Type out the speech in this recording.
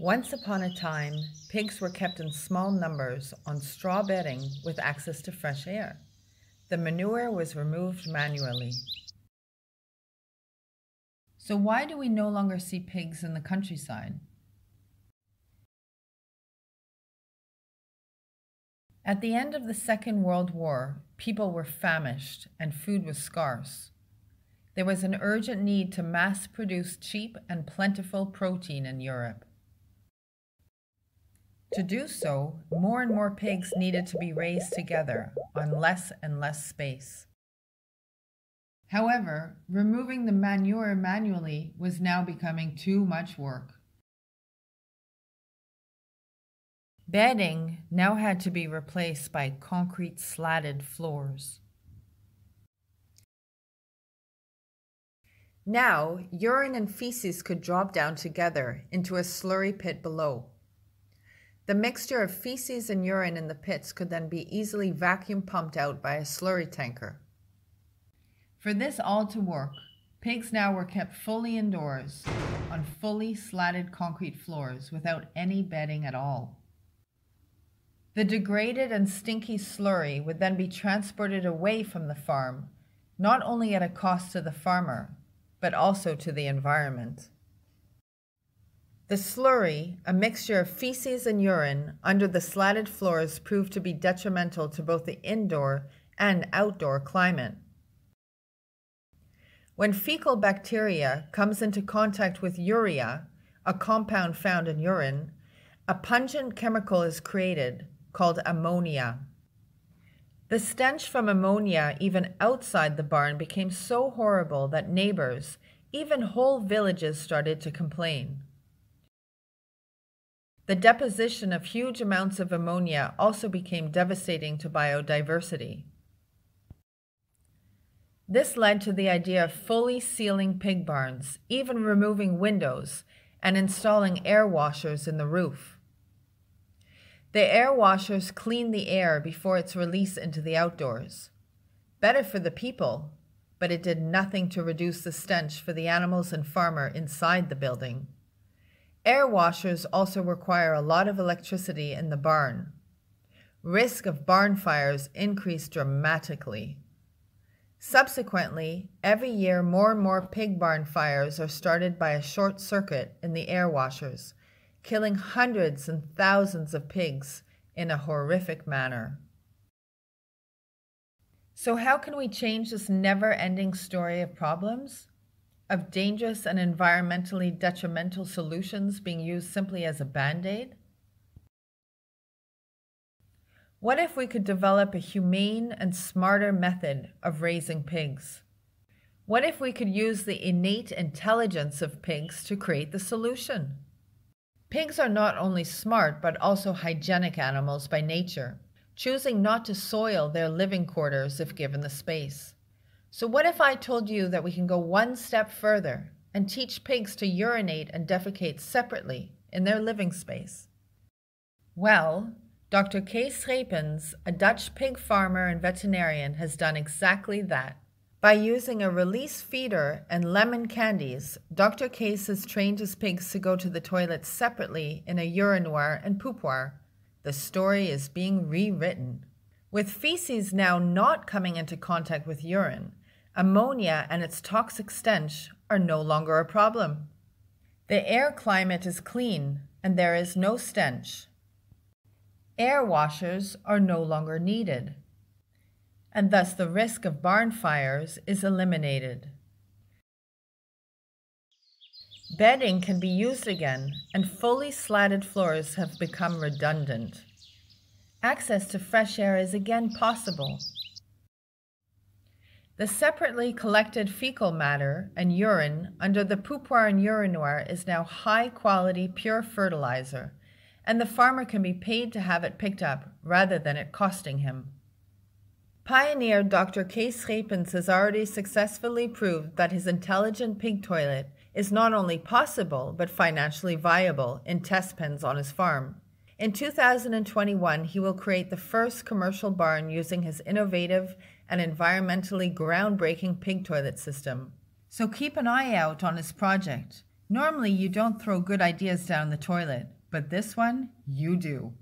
Once upon a time, pigs were kept in small numbers on straw bedding with access to fresh air. The manure was removed manually. So, why do we no longer see pigs in the countryside? At the end of the Second World War, people were famished and food was scarce. There was an urgent need to mass produce cheap and plentiful protein in Europe. To do so, more and more pigs needed to be raised together on less and less space. However, removing the manure manually was now becoming too much work. Bedding now had to be replaced by concrete slatted floors. Now, urine and feces could drop down together into a slurry pit below. The mixture of feces and urine in the pits could then be easily vacuum pumped out by a slurry tanker. For this all to work, pigs now were kept fully indoors on fully slatted concrete floors without any bedding at all. The degraded and stinky slurry would then be transported away from the farm, not only at a cost to the farmer, but also to the environment. The slurry, a mixture of feces and urine, under the slatted floors proved to be detrimental to both the indoor and outdoor climate. When fecal bacteria comes into contact with urea, a compound found in urine, a pungent chemical is created called ammonia. The stench from ammonia, even outside the barn, became so horrible that neighbors, even whole villages, started to complain. The deposition of huge amounts of ammonia also became devastating to biodiversity. This led to the idea of fully sealing pig barns, even removing windows and installing air washers in the roof. The air washers clean the air before its release into the outdoors. Better for the people, but it did nothing to reduce the stench for the animals and farmer inside the building. Air washers also require a lot of electricity in the barn. Risk of barn fires increased dramatically. Subsequently, every year more and more pig barn fires are started by a short circuit in the air washers, killing hundreds and thousands of pigs in a horrific manner. So, how can we change this never ending story of problems? Of dangerous and environmentally detrimental solutions being used simply as a band aid? What if we could develop a humane and smarter method of raising pigs? What if we could use the innate intelligence of pigs to create the solution? Pigs are not only smart but also hygienic animals by nature, choosing not to soil their living quarters if given the space. So, what if I told you that we can go one step further and teach pigs to urinate and defecate separately in their living space? Well, Dr. Kees Scheepens, a Dutch pig farmer and veterinarian, has done exactly that. By using a release feeder and lemon candies, Dr. Kees has trained his pigs to go to the toilet separately in a urinoir and poopoir. The story is being rewritten. With feces now not coming into contact with urine, ammonia and its toxic stench are no longer a problem. The air climate is clean and there is no stench. Air washers are no longer needed and thus the risk of barn fires is eliminated. Bedding can be used again, and fully slatted floors have become redundant. Access to fresh air is again possible. The separately collected fecal matter and urine under the poopoir and urinoir is now high quality pure fertilizer, and the farmer can be paid to have it picked up rather than it costing him. Pioneer Dr. K. Scheepens has already successfully proved that his intelligent pig toilet is not only possible but financially viable in test pens on his farm. In 2021, he will create the first commercial barn using his innovative and environmentally groundbreaking pig toilet system. So keep an eye out on his project. Normally, you don't throw good ideas down the toilet, but this one, you do.